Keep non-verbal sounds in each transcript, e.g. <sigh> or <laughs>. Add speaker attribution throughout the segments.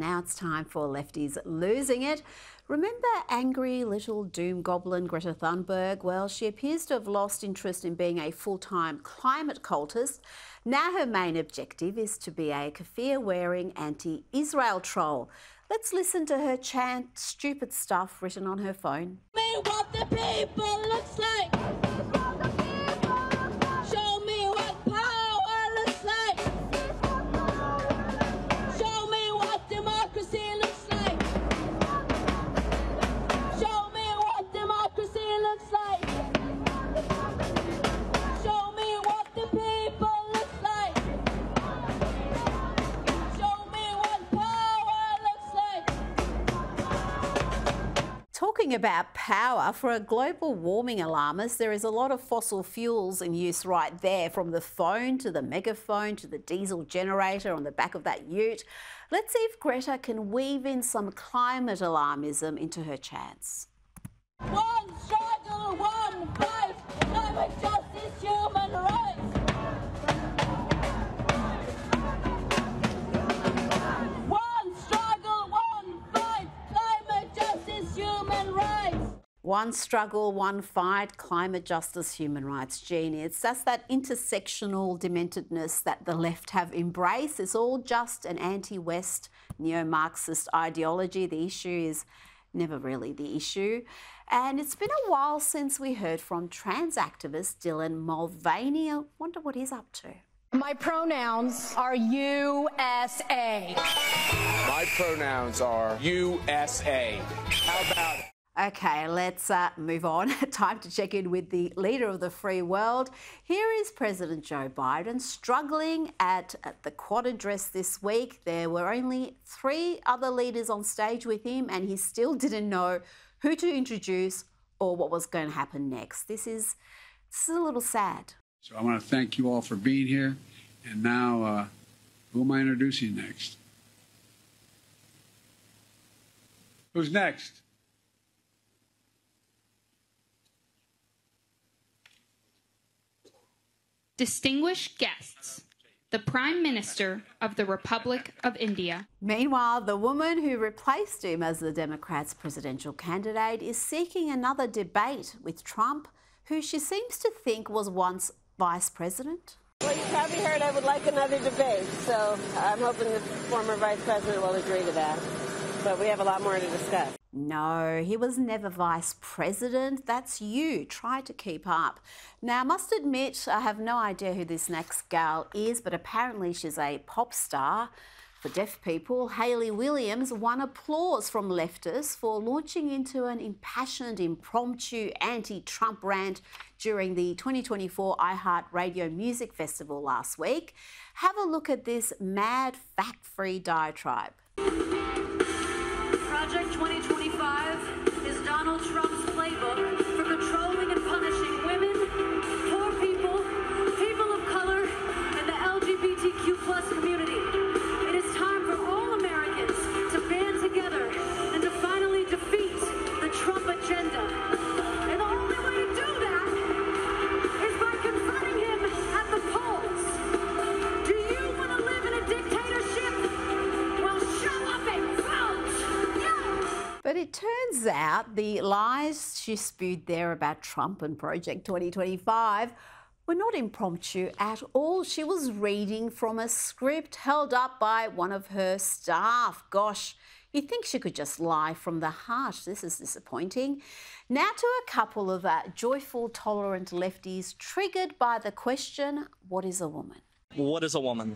Speaker 1: Now it's time for Lefties Losing It. Remember angry little doom goblin Greta Thunberg? Well, she appears to have lost interest in being a full time climate cultist. Now her main objective is to be a keffiyeh wearing anti Israel troll. Let's listen to her chant stupid stuff written on her phone.
Speaker 2: What the people looks like.
Speaker 1: About power, for a global warming alarmist, there is a lot of fossil fuels in use right there, from the phone to the megaphone to the diesel generator on the back of that ute. Let's see if Greta can weave in some climate alarmism into her chants.
Speaker 2: One struggle, one fight, climate justice, human rights. One struggle, one fight, climate justice, human rights.
Speaker 1: Genie, it's just that intersectional dementedness that the left have embraced. It's all just an anti West neo Marxist ideology. The issue is never really the issue. And it's been a while since we heard from trans activist Dylan Mulvaney. I wonder what he's up to.
Speaker 3: My pronouns are USA.
Speaker 4: My pronouns are USA. How about it?
Speaker 1: Okay, let's uh, move on. <laughs> Time to check in with the leader of the free world. Here is President Joe Biden struggling at, at the Quad address this week. There were only three other leaders on stage with him, and he still <laughs> didn't know who to introduce or what was going to happen next. This is this is a little sad.
Speaker 5: So I want to thank you all for being here. And now, uh, who am I introducing next? Who's next?
Speaker 6: Distinguished guests, the Prime Minister of the Republic of India.
Speaker 1: Meanwhile, the woman who replaced him as the Democrats' presidential candidate is seeking another debate with Trump, who she seems to think was once vice president.
Speaker 7: Well, you probably heard I would like another debate, so I'm hoping the former vice president will agree to that. But we have a lot more to discuss.
Speaker 1: No, he was never vice president. That's you. Try to keep up. Now, I must admit, I have no idea who this next gal is, but apparently she's a pop star. For deaf people, Hayley Williams won applause from leftists for launching into an impassioned, impromptu anti Trump rant during the 2024 iHeart Radio Music Festival last week. Have a look at this mad, fact free diatribe. She spewed there about Trump and Project 2025 were not impromptu at all. She was reading from a script held up by one of her staff. Gosh, you'd think she could just lie from the heart. This is disappointing. Now to a couple of uh, joyful, tolerant lefties triggered by the question what is a woman?
Speaker 8: What is a woman?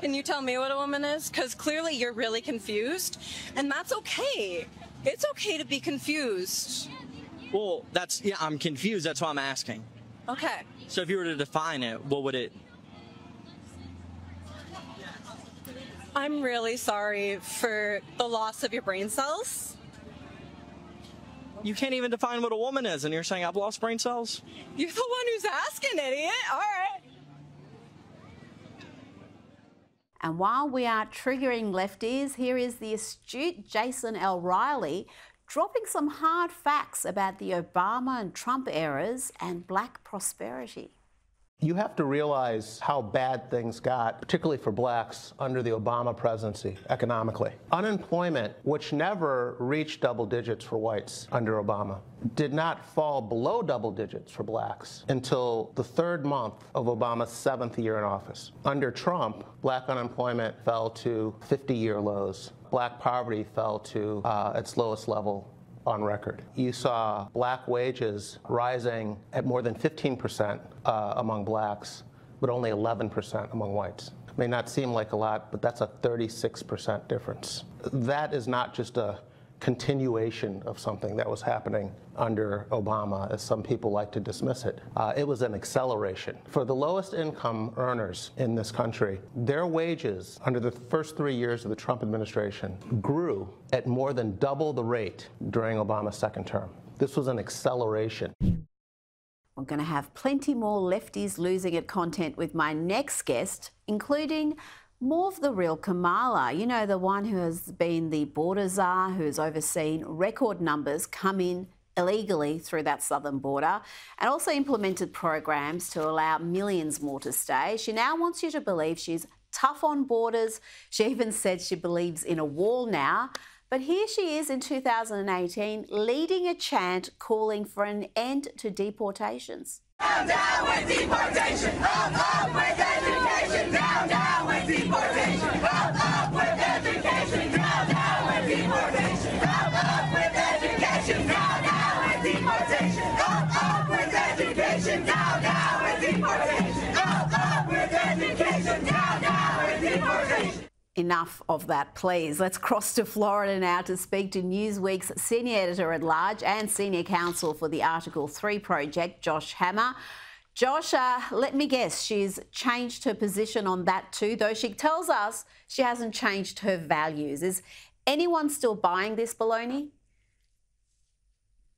Speaker 9: Can you tell me what a woman is? Because clearly you're really confused, and that's okay. It's okay to be confused.
Speaker 8: Well, that's yeah. I'm confused. That's why I'm asking.
Speaker 9: Okay.
Speaker 8: So if you were to define it, what would it?
Speaker 9: I'm really sorry for the loss of your brain cells.
Speaker 8: You can't even define what a woman is, and you're saying I've lost brain cells.
Speaker 9: You're the one who's asking, idiot. All right.
Speaker 1: And while we are triggering lefties, here is the astute Jason L. Riley dropping some hard facts about the Obama and Trump eras and black prosperity.
Speaker 10: You have to realize how bad things got, particularly for blacks, under the Obama presidency economically. Unemployment, which never reached double digits for whites under Obama, did not fall below double digits for blacks until the third month of Obama's seventh year in office. Under Trump, black unemployment fell to 50 year lows. Black poverty fell to uh, its lowest level on record. You saw black wages rising at more than 15% uh, among blacks, but only 11% among whites. May not seem like a lot, but that's a 36% difference. That is not just a continuation of something that was happening under Obama, as some people like to dismiss it. Uh, it was an acceleration. For the lowest income earners in this country, their wages under the first three years of the Trump administration grew at more than double the rate during Obama's second term. This was an acceleration.
Speaker 1: We're going to have plenty more lefties losing at content with my next guest, including more of the real Kamala, you know, the one who has been the border czar, who's overseen record numbers come in illegally through that southern border and also implemented programs to allow millions more to stay. She now wants you to believe she's tough on borders. She even said she believes in a wall now. But here she is in 2018 leading a chant calling for an end to deportations.
Speaker 2: Down, down with deportation. Up, up with education. Down, down
Speaker 1: Enough of that, please. Let's cross to Florida now to speak to Newsweek's senior editor at large and senior counsel for the Article 3 project, Josh Hammer. Josh, uh, let me guess, she's changed her position on that too, though she tells us she hasn't changed her values. Is anyone still buying this baloney?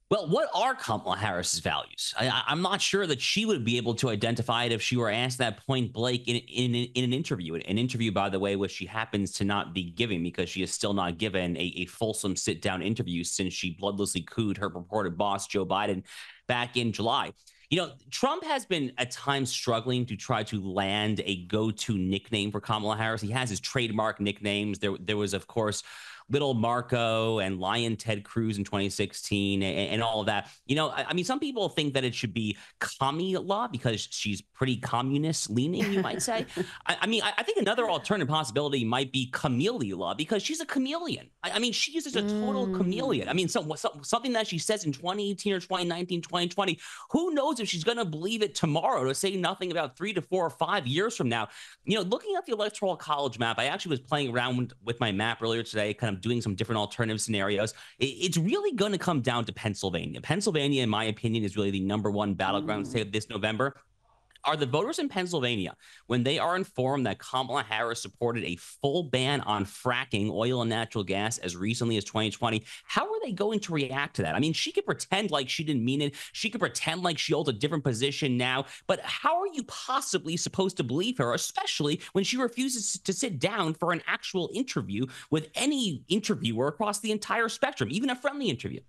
Speaker 11: Well, what are Kamala Harris's values? I, am not sure that she would be able to identify it if she were asked that point blank in, in, in an interview. An interview, by the way, which she happens to not be giving because she is still not given a, a fulsome sit down interview since she bloodlessly cooed her purported boss, Joe Biden, back in July. You know, Trump has been at times struggling to try to land a go to nickname for Kamala Harris. He has his trademark nicknames. There, there was, of course, Little Marco and Lyin' Ted Cruz in 2016 and, and all of that. You know, I, I, mean, some people think that it should be Kamala because she's pretty communist leaning, you might say. <laughs> I, I, mean, I, I, think another alternative possibility might be Camellia Law because she's a chameleon. I, mean, she is just a total mm. chameleon. I mean, so, so, something that she says in 2018 or 2019, 2020, who knows if she's going to believe it tomorrow to say nothing about three to four or five years from now. You know, looking at the electoral college map, I actually was playing around with my map earlier today, kind of doing some different alternative scenarios. It's really going to come down to Pennsylvania. Pennsylvania, in my opinion, is really the number one battleground mm. state of this November are the voters in Pennsylvania, when they are informed that Kamala Harris supported a full ban on fracking oil and natural gas as recently as 2020, how are they going to react to that? I mean, she could pretend like she didn't mean it. She could pretend like she holds a different position now. But how are you possibly supposed to believe her, especially when she refuses to sit down for an actual interview with any interviewer across the entire spectrum, even a friendly interview?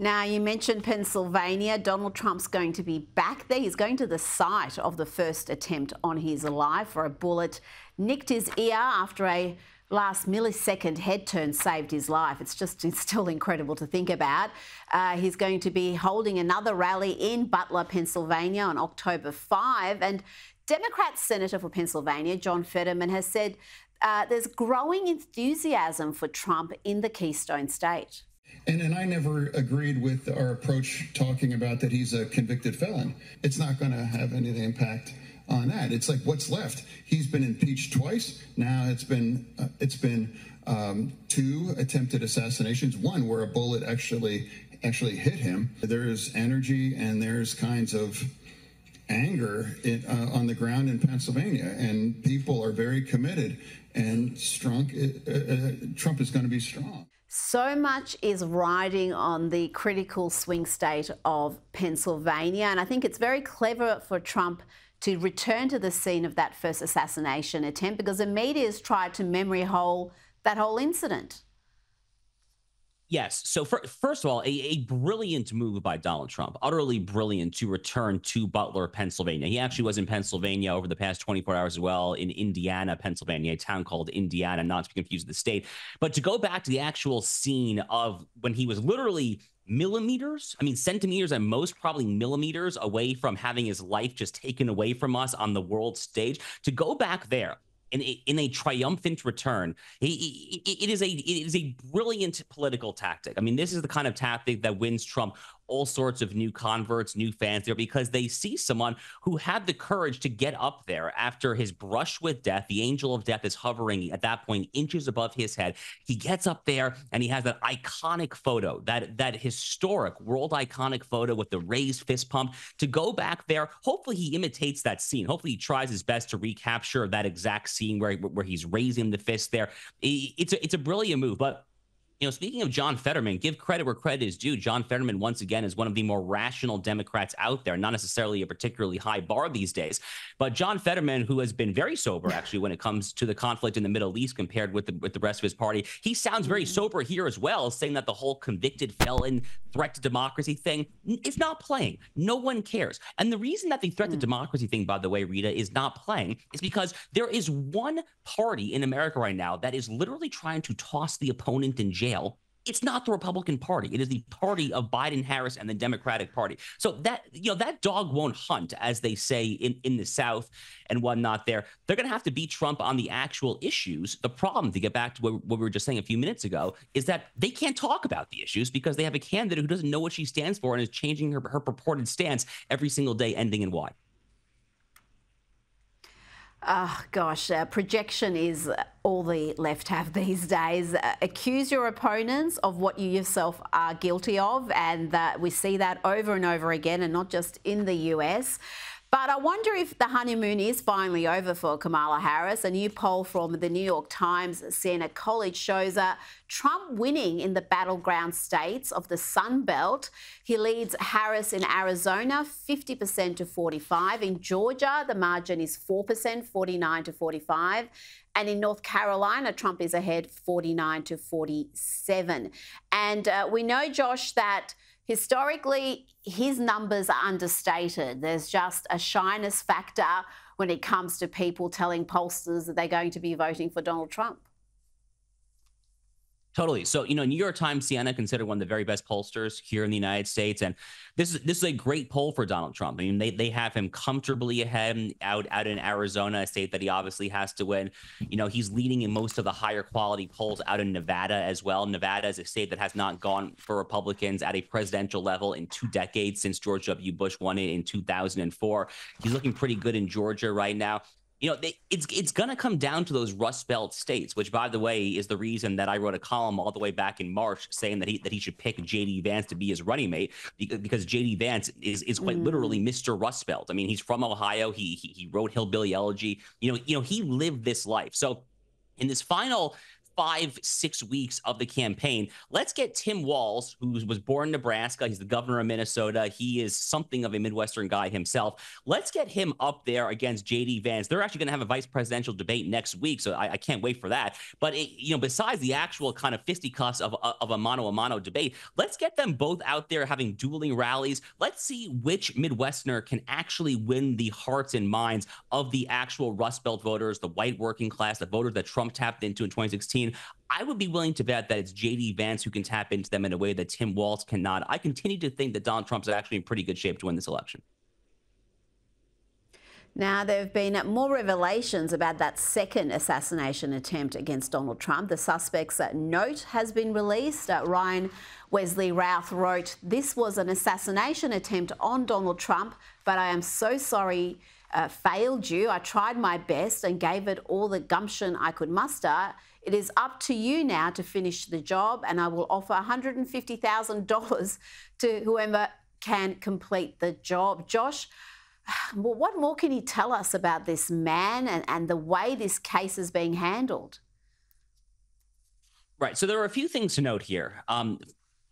Speaker 1: Now, you mentioned Pennsylvania. Donald Trump's going to be back there. He's going to the site of the first attempt on his life where a bullet nicked his ear after a last millisecond head turn saved his life. It's just it's still incredible to think about. Uh, he's going to be holding another rally in Butler, Pennsylvania on October 5. And Democrat Senator for Pennsylvania, John Fetterman, has said uh, there's growing enthusiasm for Trump in the Keystone State.
Speaker 12: And, and I never agreed with our approach talking about that he's a convicted felon. It's not going to have any impact on that. It's like what's left. He's been impeached twice. Now it's been uh, it's been um, two attempted assassinations. One where a bullet actually actually hit him. There's energy and there's kinds of anger in, uh, on the ground in Pennsylvania, and people are very committed. And strong, uh, uh Trump is going to be strong.
Speaker 1: So much is riding on the critical swing state of Pennsylvania. And I think it's very clever for Trump to return to the scene of that first assassination attempt because the media has tried to memory hole that whole incident.
Speaker 11: Yes. So for, first of all, a, a, brilliant move by Donald Trump, utterly brilliant to return to Butler, Pennsylvania. He actually was in Pennsylvania over the past 24 hours as well, in Indiana, Pennsylvania, a town called Indiana, not to be confused with the state. But to go back to the actual scene of when he was literally millimeters, I mean, centimeters at most, probably millimeters away from having his life just taken away from us on the world stage, to go back there in a, in a triumphant return. it is a it is a brilliant political tactic. I mean, this is the kind of tactic that wins Trump all sorts of new converts, new fans there because they see someone who had the courage to get up there after his brush with death. The angel of death is hovering at that point inches above his head. He gets up there and he has that iconic photo, that that historic world iconic photo with the raised fist pump. To go back there, hopefully he imitates that scene. Hopefully he tries his best to recapture that exact scene where where he's raising the fist there. It's a it's a brilliant move, but you know, speaking of John Fetterman, give credit where credit is due. John Fetterman, once again, is one of the more rational Democrats out there, not necessarily a particularly high bar these days. But John Fetterman, who has been very sober, actually, when it comes to the conflict in the Middle East compared with the, with the rest of his party, he sounds very mm-hmm. sober here as well, saying that the whole convicted felon threat to democracy thing is not playing. No one cares. And the reason that the threat mm. to democracy thing, by the way, Rita, is not playing is because there is one party in America right now that is literally trying to toss the opponent in jail jail it's not the Republican Party. It is the party of Biden, Harris, and the Democratic Party. So that you know that dog won't hunt, as they say in in the South and whatnot. There, they're going to have to beat Trump on the actual issues. The problem, to get back to what, what we were just saying a few minutes ago, is that they can't talk about the issues because they have a candidate who doesn't know what she stands for and is changing her, her purported stance every single day, ending in Y.
Speaker 1: Oh, gosh, uh, projection is all the left have these days. Uh, accuse your opponents of what you yourself are guilty of, and we see that over and over again, and not just in the US. But I wonder if the honeymoon is finally over for Kamala Harris. A new poll from the New York Times Siena College shows uh, Trump winning in the battleground states of the Sun Belt. He leads Harris in Arizona 50% to 45. In Georgia, the margin is 4%, 49 to 45. And in North Carolina, Trump is ahead 49 to 47. And uh, we know, Josh, that historically, his numbers are understated. There's just a shyness factor when it comes to people telling pollsters that they're going to be voting for Donald Trump.
Speaker 11: Totally. So, you know, New York Times Siena considered one of the very best pollsters here in the United States, and this is this is a great poll for Donald Trump. I mean, they they have him comfortably ahead out out in Arizona, a state that he obviously has to win. You know, he's leading in most of the higher quality polls out in Nevada as well. Nevada is a state that has not gone for Republicans at a presidential level in two decades since George W. Bush won it in 2004. He's looking pretty good in Georgia right now you know, they, it's it's going to come down to those Rust Belt states, which, by the way, is the reason that I wrote a column all the way back in March saying that he that he should pick J.D. Vance to be his running mate because J.D. Vance is is quite mm. literally Mr. Rust Belt. I mean, he's from Ohio. He, he he wrote Hillbilly Elegy. You know, you know, he lived this life. So in this final five, six weeks of the campaign. Let's get Tim Walz, who was born in Nebraska. He's the governor of Minnesota. He is something of a Midwestern guy himself. Let's get him up there against JD Vance. They're actually going to have a vice presidential debate next week, so I, I can't wait for that. But it, you know, besides the actual kind of fisticuffs of, uh, of a mano a mano debate, let's get them both out there having dueling rallies. Let's see which Midwesterner can actually win the hearts and minds of the actual Rust Belt voters, the white working class, the voters that Trump tapped into in 2016. I would be willing to bet that it's JD Vance who can tap into them in a way that Tim Walz cannot. I continue to think that Donald Trump's actually in pretty good shape to win this election.
Speaker 1: Now, there have been more revelations about that second assassination attempt against Donald Trump. The suspect's note has been released. Uh, Ryan Wesley Routh wrote, This was an assassination attempt on Donald Trump, but I am so sorry uh, failed you. I tried my best and gave it all the gumption I could muster. It is up to you now to finish the job, and I will offer $150,000 to whoever can complete the job. Josh, what more can you tell us about this man and, and the way this case is being handled?
Speaker 11: Right. So there are a few things to note here. Um,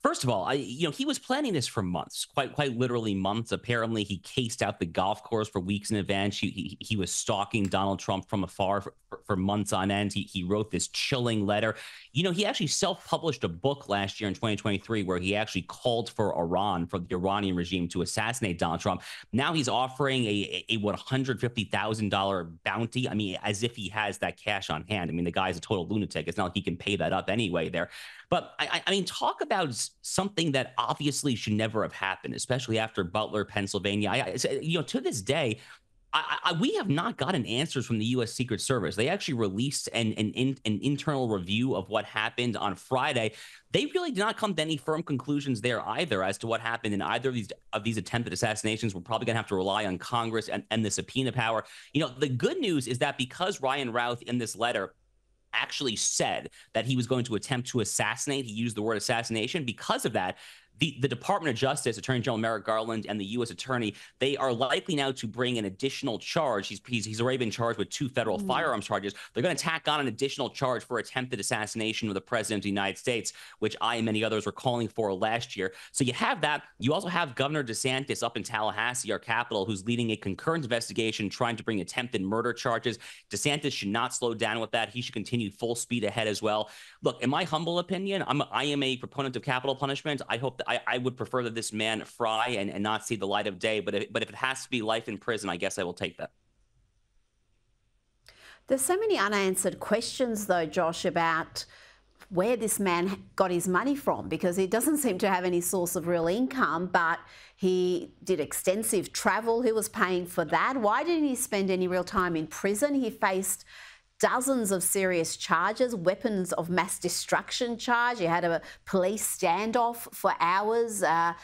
Speaker 11: First of all, I you know he was planning this for months, quite quite literally months. Apparently, he cased out the golf course for weeks in advance. He he, he was stalking Donald Trump from afar for, for, for months on end. He he wrote this chilling letter. You know, he actually self-published a book last year in 2023 where he actually called for Iran, for the Iranian regime, to assassinate Donald Trump. Now he's offering a, a, a $150,000 bounty. I mean, as if he has that cash on hand. I mean, the guy's a total lunatic. It's not like he can pay that up anyway. There, but I, I mean, talk about something that obviously should never have happened, especially after Butler, Pennsylvania. I, you know, to this day, I, I, we have not gotten answers from the U.S. Secret Service. They actually released an, an, an internal review of what happened on Friday. They really did not come to any firm conclusions there either as to what happened in either of these of these attempted assassinations. We're probably going to have to rely on Congress and, and the subpoena power. You know, the good news is that because Ryan Routh in this letter actually said that he was going to attempt to assassinate, he used the word assassination. Because of that, the, the Department of Justice, Attorney General Merrick Garland, and the U.S. Attorney, they are likely now to bring an additional charge. He's, he's, he's already been charged with two federal mm. firearms charges. They're going to tack on an additional charge for attempted assassination of the President of the United States, which I and many others were calling for last year. So you have that. You also have Governor DeSantis up in Tallahassee, our capital, who's leading a concurrent investigation trying to bring attempted murder charges. DeSantis should not slow down with that. He should continue full speed ahead as well. Look, in my humble opinion, I'm I am a proponent of capital punishment. I hope that I, I would prefer that this man fry and, and not see the light of day. But if, but if it has to be life in prison, I guess I will take that.
Speaker 1: There's so many unanswered questions, though, Josh, about where this man got his money from because he doesn't seem to have any source of real income, but he did extensive travel. He was paying for that. Why didn't he spend any real time in prison? He faced dozens of serious charges, weapons of mass destruction charge. You had a police standoff for hours. Uh,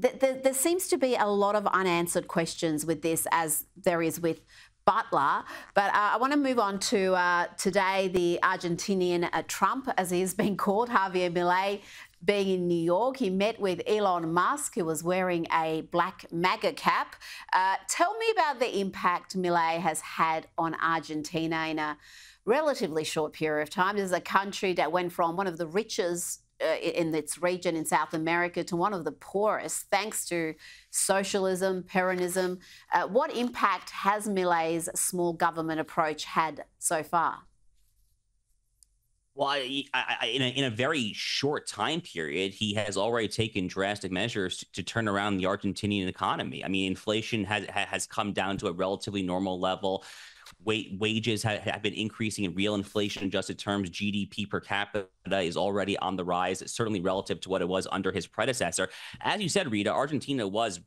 Speaker 1: th- th- there seems to be a lot of unanswered questions with this, as there is with Butler. But uh, I want to move on to uh, today the Argentinian uh, Trump, as he has been <laughs> called, Javier Milei, being in New York. He met with Elon Musk, who was wearing a black MAGA cap. Uh, tell me about the impact Milei has had on Argentina in a relatively short period of time. This is a country that went from one of the richest uh, in its region in South America to one of the poorest, thanks to socialism, Peronism. Uh, what impact has Milei's small government approach had so far?
Speaker 11: Well, I, I, in, a, in a very short time period, he has already taken drastic measures to, to, turn around the Argentinian economy. I mean, inflation has has come down to a relatively normal level. Wa- wages have, have been increasing in real inflation adjusted terms. GDP per capita is already on the rise, certainly relative to what it was under his predecessor. As you said, Rita, Argentina was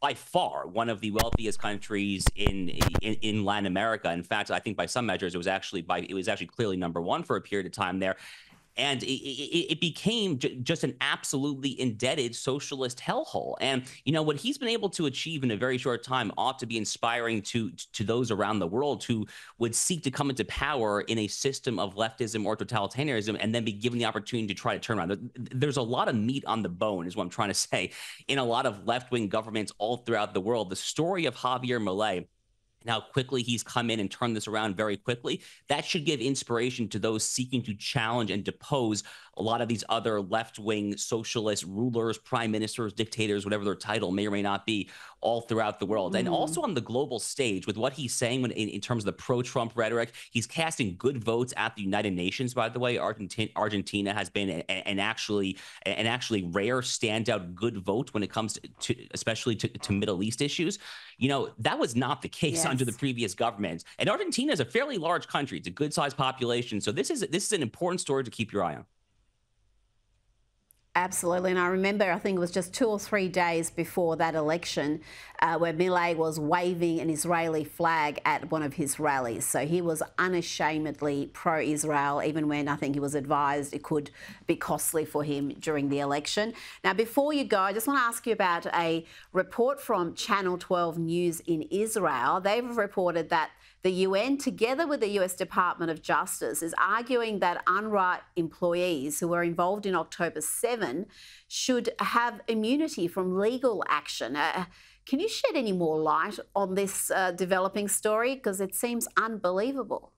Speaker 11: by far one of the wealthiest countries in, in, in Latin America. In fact, I think by some measures it was actually by it was actually clearly number one for a period of time there and it, it, it became j- just an absolutely indebted socialist hellhole. And you know what he's been able to achieve in a very short time ought to be inspiring to to those around the world who would seek to come into power in a system of leftism or totalitarianism, and then be given the opportunity to try to turn around. There's a lot of meat on the bone, is what I'm trying to <laughs> say, in a lot of left wing governments all throughout the world. The story of Javier Milei and how quickly he's come in and turned this around very quickly, that should give inspiration to those seeking to challenge and depose a lot of these other left wing socialist rulers, prime ministers, dictators, whatever their title may or may not be, all throughout the world. Mm. And also on the global stage, with what he's saying when, in, in terms of the pro Trump rhetoric, he's casting good votes at the United Nations, by the way. Argentina, Argentina has been an actually an actually rare standout good vote when it comes to, to especially to, to, Middle East issues. You know, that was not the case yes. Under the previous government. And Argentina is a fairly large country. It's a good sized population. So this is this is an important story to keep your eye on.
Speaker 1: Absolutely. And I remember, I think it was just two or three days before that election uh, where Milei was waving an Israeli flag at one of his rallies. So he was unashamedly pro Israel, even when I think he was advised it could be costly for him during the election. Now, before you go, I just want to ask you about a report from Channel 12 News in Israel. They've reported that the UN, together with the US Department of Justice, is arguing that UNRWA employees who were involved in October 7 should have immunity from legal action. Uh, can you shed any more light on this uh, developing story? Because it seems unbelievable.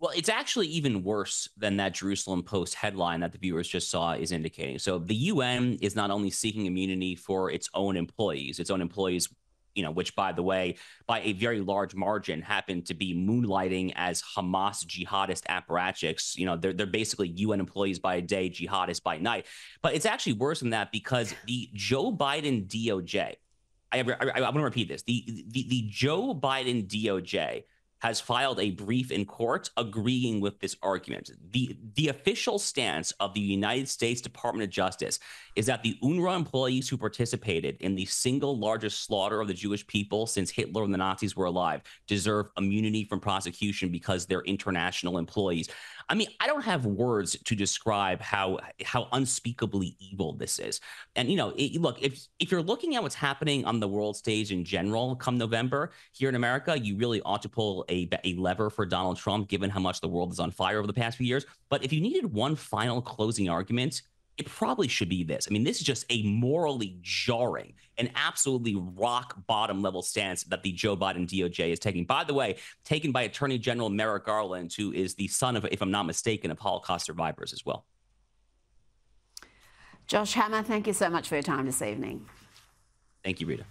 Speaker 11: Well, it's actually even worse than that Jerusalem Post headline that the viewers just saw is indicating. So the UN is not only seeking immunity for its own employees, its own employees you know, which, by the way, by a very large margin, happened to be moonlighting as Hamas jihadist apparatchiks. You know, they're, they're basically UN employees by day, jihadists by night. But it's actually worse than that because the Joe Biden DOJ, I, I, I want to repeat this the, the, the Joe Biden DOJ has filed a brief in court agreeing with this argument. The, the official stance of the United States Department of Justice is that the UNRWA employees who participated in the single largest slaughter of the Jewish people since Hitler and the Nazis were alive deserve immunity from prosecution because they're international employees. I mean, I don't have words to describe how how unspeakably evil this is. And you know, it, look, if if you're looking at what's happening on the world stage in general come November here in America, you really ought to pull a a lever for Donald Trump, given how much the world is on fire over the past few years. But if you needed one final closing argument, it probably should be this. I mean, this is just a morally jarring and absolutely rock bottom level stance that the Joe Biden DOJ is taking. By the way, taken by Attorney General Merrick Garland, who is the son of, if I'm not mistaken, of Holocaust survivors as well.
Speaker 1: Josh Hammer, thank you so much for your time this evening.
Speaker 11: Thank you, Rita.